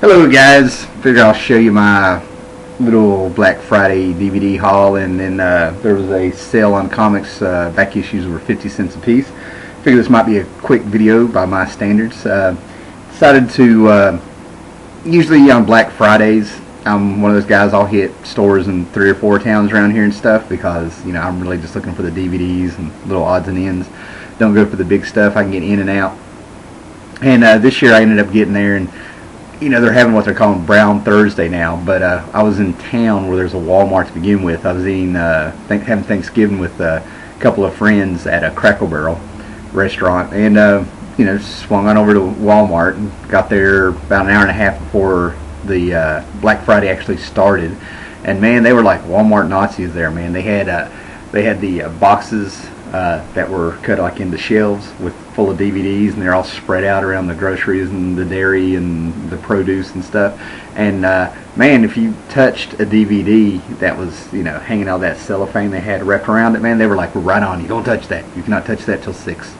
Hello guys, figure I'll show you my little Black Friday DVD haul and then uh, there was a sale on comics, uh, back issues were 50 cents a piece. Figure this might be a quick video by my standards. Uh, decided to, uh, usually on Black Fridays, I'm one of those guys, I'll hit stores in three or four towns around here and stuff because, you know, I'm really just looking for the DVDs and little odds and ends. Don't go for the big stuff, I can get in and out. And uh, this year I ended up getting there and you know, they're having what they're calling Brown Thursday now, but uh, I was in town where there's a Walmart to begin with. I was eating, uh, th- having Thanksgiving with uh, a couple of friends at a Cracker Barrel restaurant, and uh, you know, swung on over to Walmart and got there about an hour and a half before the uh, Black Friday actually started. And man, they were like Walmart Nazis there, man. They had uh, they had the uh, boxes uh, that were cut like into shelves with full of DVDs, and they're all spread out around the groceries and the dairy and the produce and stuff. And uh, man, if you touched a DVD that was you know hanging out that cellophane they had wrapped around it, man, they were like right on you. Don't touch that. You cannot touch that till six.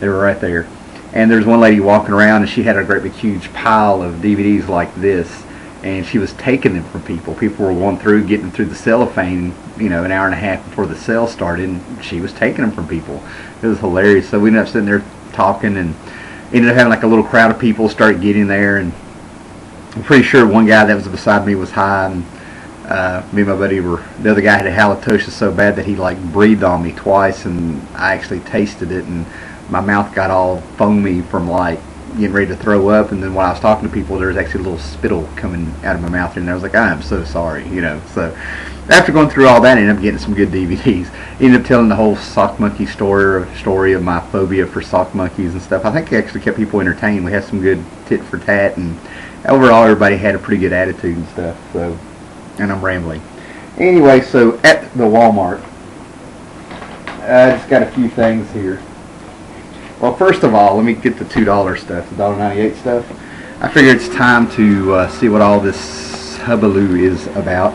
They were right there. And there's one lady walking around, and she had a great big huge pile of DVDs like this and she was taking them from people. People were going through, getting through the cellophane, you know, an hour and a half before the sale started, and she was taking them from people. It was hilarious. So we ended up sitting there talking, and ended up having like a little crowd of people start getting there, and I'm pretty sure one guy that was beside me was high, and uh, me and my buddy were, the other guy had a halitosis so bad that he like breathed on me twice, and I actually tasted it, and my mouth got all foamy from like getting ready to throw up, and then when I was talking to people, there was actually a little spittle coming out of my mouth, and I was like, I am so sorry, you know. So after going through all that, I ended up getting some good DVDs. Ended up telling the whole sock monkey story, story of my phobia for sock monkeys and stuff. I think it actually kept people entertained. We had some good tit for tat, and overall, everybody had a pretty good attitude and stuff. So, and I'm rambling. Anyway, so at the Walmart, I just got a few things here. Well, first of all, let me get the two dollar stuff, the dollar ninety eight stuff. I figure it's time to uh, see what all this hubbaloo is about.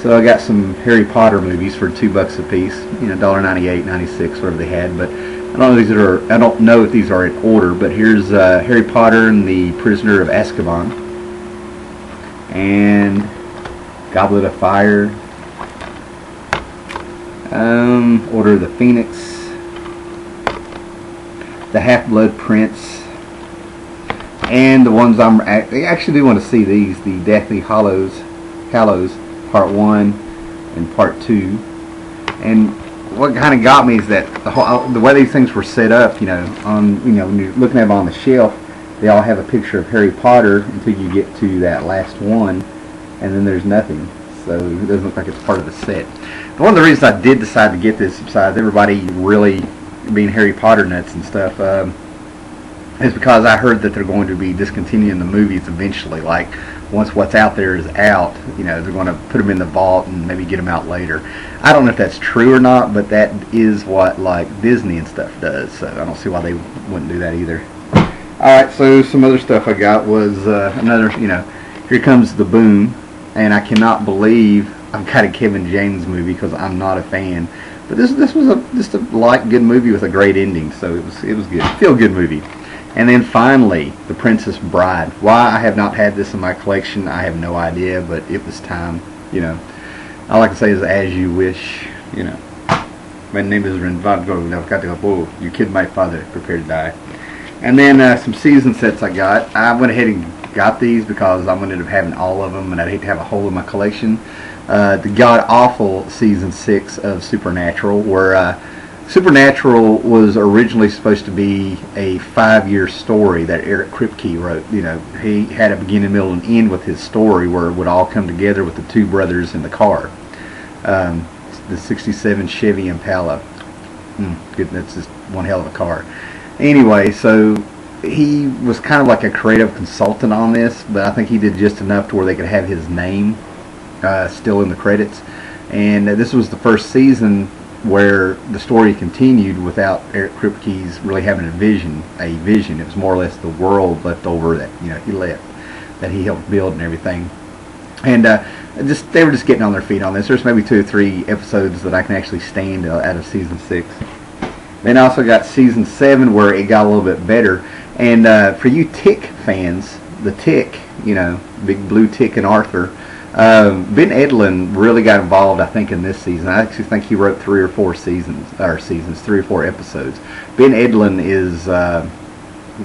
So I got some Harry Potter movies for two bucks a piece. You know, dollar ninety eight, ninety six, whatever they had. But I don't know if these are. I don't know if these are in order. But here's uh, Harry Potter and the Prisoner of Azkaban, and Goblet of Fire, um, Order of the Phoenix the Half-Blood Prince, and the ones I'm I actually do want to see these, the Deathly Hollows, Hallows, Part One and Part Two, and what kind of got me is that the whole, uh, the way these things were set up, you know, on you know when you're looking at them on the shelf, they all have a picture of Harry Potter until you get to that last one, and then there's nothing. So it doesn't look like it's part of the set. But one of the reasons I did decide to get this, besides everybody really being Harry Potter nuts and stuff, um, is because I heard that they're going to be discontinuing the movies eventually. Like once what's out there is out, you know, they're going to put them in the vault and maybe get them out later. I don't know if that's true or not, but that is what like Disney and stuff does. So I don't see why they wouldn't do that either. All right, so some other stuff I got was uh, another, you know, here comes the boom, and I cannot believe I've got a Kevin James movie because I'm not a fan. But this this was a just a light good movie with a great ending, so it was it was good, feel good movie. And then finally, The Princess Bride. Why I have not had this in my collection, I have no idea, but it was time. You know, all I can say is as you wish. You know, my name is Renvago You kid my father, prepare to die. And then uh, some season sets I got. I went ahead and got these because I'm going to up having all of them, and I'd hate to have a hole in my collection uh, the god awful season six of Supernatural, where uh, Supernatural was originally supposed to be a five-year story that Eric Kripke wrote. You know, he had a beginning, middle, and end with his story, where it would all come together with the two brothers in the car. Um, the '67 Chevy Impala. Mm, that's just one hell of a car. Anyway, so he was kind of like a creative consultant on this, but I think he did just enough to where they could have his name uh, still in the credits. And uh, this was the first season where the story continued without Eric Kripke's really having a vision. A vision. It was more or less the world left over that you know he left, that he helped build and everything. And uh, just they were just getting on their feet on this. There's maybe two or three episodes that I can actually stand uh, out of season six. Then I also got season seven where it got a little bit better. And uh, for you Tick fans, the Tick, you know, big blue Tick and Arthur. Um, ben Edlund really got involved, I think, in this season. I actually think he wrote three or four seasons, or seasons, three or four episodes. Ben Edlund is, uh,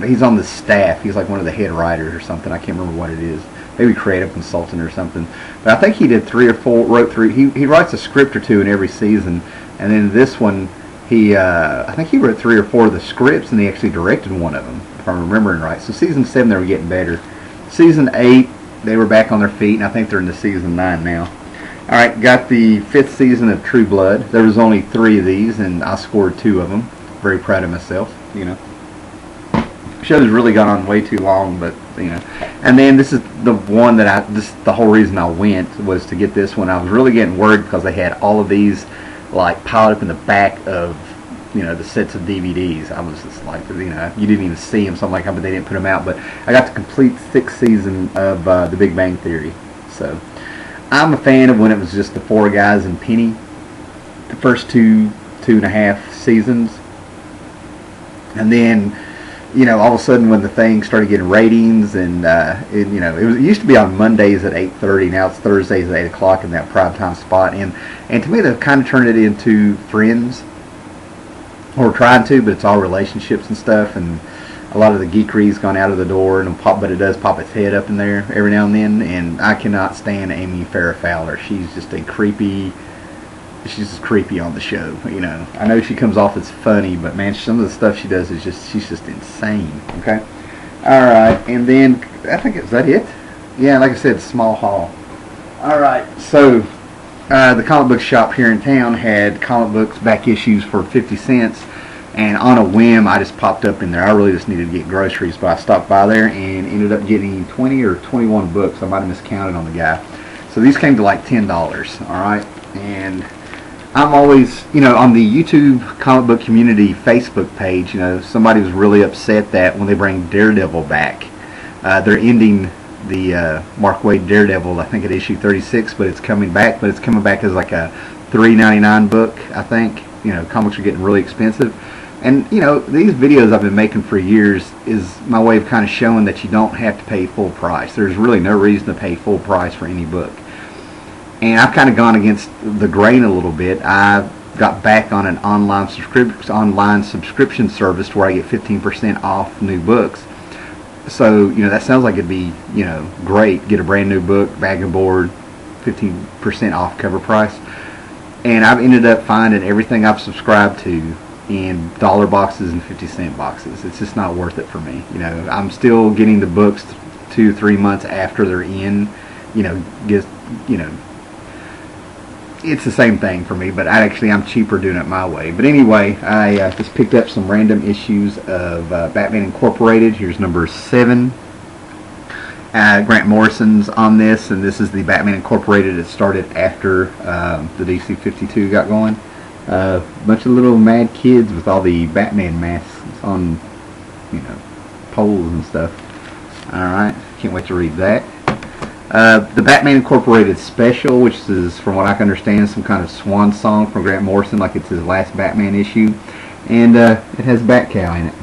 he's on the staff. He's like one of the head writers or something. I can't remember what it is. Maybe creative consultant or something. But I think he did three or four, wrote three. He, he writes a script or two in every season. And then this one, he, uh, I think he wrote three or four of the scripts and he actually directed one of them, if I'm remembering right. So season seven, they were getting better. Season eight, they were back on their feet, and I think they're into season nine now. All right, got the fifth season of True Blood. There was only three of these, and I scored two of them. Very proud of myself, you know. Show's really gone on way too long, but you know. And then this is the one that I, this the whole reason I went was to get this one. I was really getting worried because they had all of these like piled up in the back of you know the sets of DVDs. I was just like, you know, you didn't even see them, so I'm like, but they didn't put them out. But I got the complete sixth season of uh, The Big Bang Theory. So I'm a fan of when it was just the four guys and Penny. The first two, two and a half seasons, and then you know, all of a sudden when the thing started getting ratings and, uh, it, you know, it, was, it used to be on Mondays at 8.30. Now it's Thursdays at 8 o'clock in that prime time spot. And, and to me, they've kind of turned it into Friends or trying to, but it's all relationships and stuff, and a lot of the geekery's gone out of the door, and pop, but it does pop its head up in there every now and then. And I cannot stand Amy Farrah Fowler. She's just a creepy. She's just creepy on the show, you know. I know she comes off as funny, but man, some of the stuff she does is just she's just insane. Okay, all right, and then I think is that it? Yeah, like I said, small haul. All right, so uh, the comic book shop here in town had comic books back issues for 50 cents and on a whim I just popped up in there. I really just needed to get groceries but I stopped by there and ended up getting 20 or 21 books. I might have miscounted on the guy. So these came to like $10 alright and I'm always you know on the YouTube comic book community Facebook page you know somebody was really upset that when they bring Daredevil back uh, they're ending the uh, Mark Waid Daredevil, I think at issue 36, but it's coming back, but it's coming back as like a 3.99 book, I think. You know, comics are getting really expensive. And, you know, these videos I've been making for years is my way of kind of showing that you don't have to pay full price. There's really no reason to pay full price for any book. And I've kind of gone against the grain a little bit. I got back on an online online subscription service where I get 15% off new books so you know that sounds like it'd be you know great. Get a brand new book, bag and board, fifteen percent off cover price. And I've ended up finding everything I've subscribed to in dollar boxes and 50 cent boxes. It's just not worth it for me. You know, I'm still getting the books two, three months after they're in. You know, get you know it's the same thing for me, but I actually I'm cheaper doing it my way. But anyway, I uh, just picked up some random issues of uh, Batman Incorporated. Here's number seven. Uh, Grant Morrison's on this, and this is the Batman Incorporated. It started after um, the DC 52 got going. A uh, bunch of little mad kids with all the Batman masks on, you know, poles and stuff. All right, can't wait to read that. Uh, the Batman Incorporated special, which is, from what I can understand, some kind of swan song from Grant Morrison, like it's his last Batman issue. And uh, it has Batcow in it.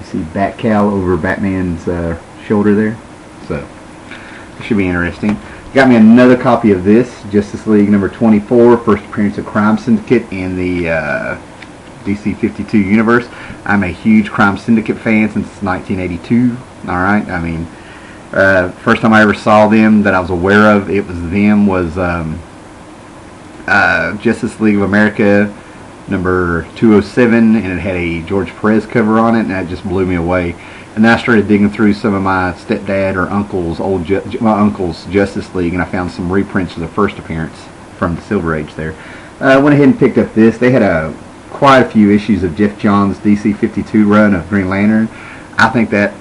You see Batcow over Batman's uh, shoulder there. So, it should be interesting. Got me another copy of this, Justice League number 24, first appearance of Crime Syndicate in the uh, DC 52 universe. I'm a huge Crime Syndicate fan since 1982. Alright, I mean uh, first time I ever saw them that I was aware of, it was them was um, uh, Justice League of America number 207, and it had a George Perez cover on it, and that just blew me away. And then I started digging through some of my stepdad or uncle's old Ju my uncle's Justice League, and I found some reprints of the first appearance from the Silver Age there. I uh, went ahead and picked up this. They had a quite a few issues of Geoff Johns' DC 52 run of Green Lantern. I think that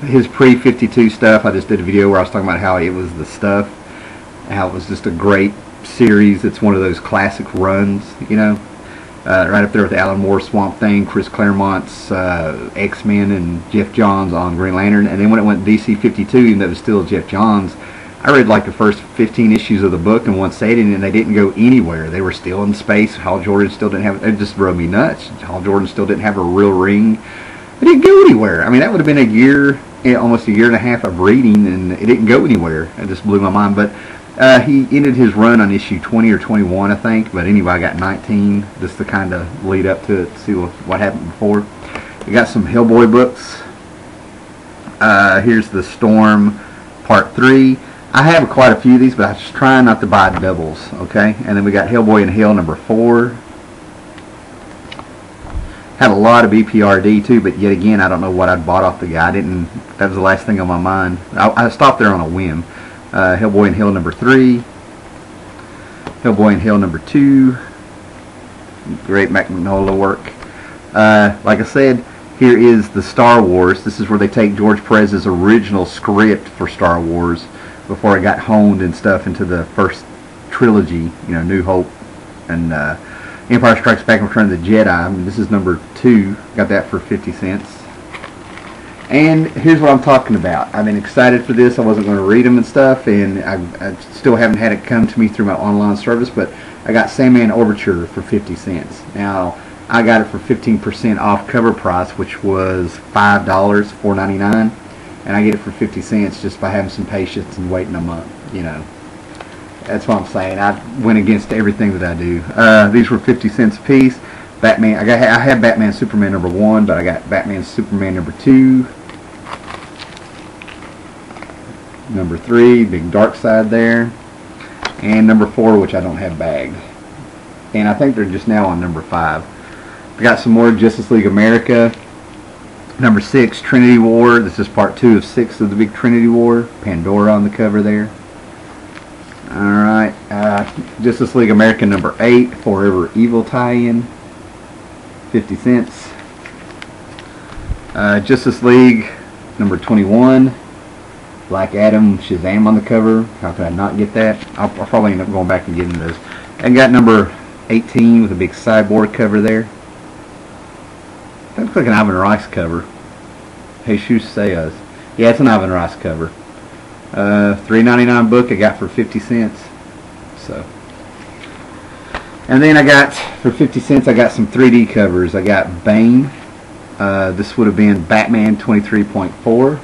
his pre-52 stuff, I just did a video where I was talking about how it was the stuff, how it was just a great series. It's one of those classic runs, you know, uh, right up there with Alan Moore Swamp Thing, Chris Claremont's uh, X-Men, and Geoff Johns on Green Lantern. And then when it went DC 52, even though it was still Geoff Johns, I read like the first 15 issues of the book in one setting, and they didn't go anywhere. They were still in space. Hal Jordan still didn't have. It just drove me nuts. Hal Jordan still didn't have a real ring it didn't go anywhere. I mean, that would have been a year, almost a year and a half of reading, and it didn't go anywhere. It just blew my mind. But uh, he ended his run on issue 20 or 21, I think. But anyway, I got 19 just to kind of lead up to it, see what, what happened before. I got some Hellboy books. Uh, here's the Storm Part 3. I have quite a few of these, but I was trying not to buy doubles, okay? And then we got Hellboy in Hell number 4. Had a lot of BPRD too, but yet again, I don't know what I'd bought off the guy. I didn't, that was the last thing on my mind. I, I stopped there on a whim. Uh, Hellboy in Hell number 3. Hellboy in Hell number 2. Great Mignola work. Uh, like I said, here is the Star Wars. This is where they take George Perez's original script for Star Wars before it got honed and stuff into the first trilogy, you know, New Hope and uh, Empire Strikes Back and Return of the Jedi. This is number two. Got that for 50 cents. And here's what I'm talking about. I've been excited for this. I wasn't going to read them and stuff, and I, I still haven't had it come to me through my online service, but I got Sandman Overture for 50 cents. Now, I got it for 15% off cover price, which was $5, $4.99, and I get it for 50 cents just by having some patience and waiting a month, you know. That's what I'm saying. I went against everything that I do. Uh, these were 50 cents a piece. Batman. I got. I had Batman Superman number one, but I got Batman Superman number two, number three, big Darkseid there, and number four, which I don't have bagged. And I think they're just now on number five. I got some more Justice League America. Number six, Trinity War. This is part two of six of the big Trinity War. Pandora on the cover there. Alright, uh, Justice League America number 8, Forever Evil tie-in, 50 cents. Uh, Justice League number 21, Black Adam, Shazam on the cover. How could I not get that? I'll, I'll probably end up going back and getting those. And got number 18 with a big cyborg cover there. That looks like an Ivan Reis cover. Jesus Says. Yeah, it's an Ivan Reis cover. Uh, 3.99 book I got for 50 cents. So, and then I got for 50 cents I got some 3D covers. I got Bane. Uh, this would have been Batman 23.4.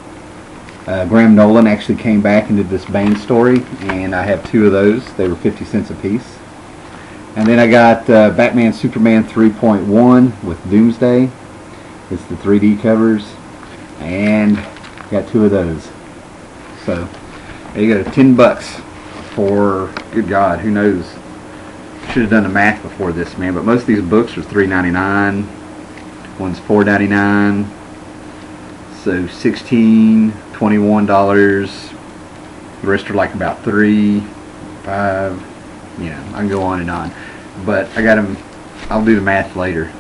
Uh, Graham Nolan actually came back and did this Bane story, and I have two of those. They were 50 cents a piece. And then I got uh, Batman Superman 3.1 with Doomsday. It's the 3D covers, and got two of those. So you go, 10 bucks for, good God, who knows. Should have done the math before this, man. But most of these books are $3.99. One's $4.99. So 16 $21. The rest are like about 3 5 You know, I can go on and on. But I got them, I'll do the math later.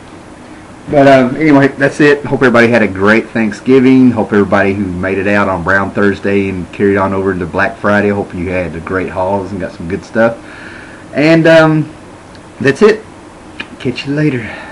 But um, anyway, that's it. Hope everybody had a great Thanksgiving. Hope everybody who made it out on Brown Thursday and carried on over into Black Friday. Hope you had a great hauls and got some good stuff. And um, that's it. Catch you later.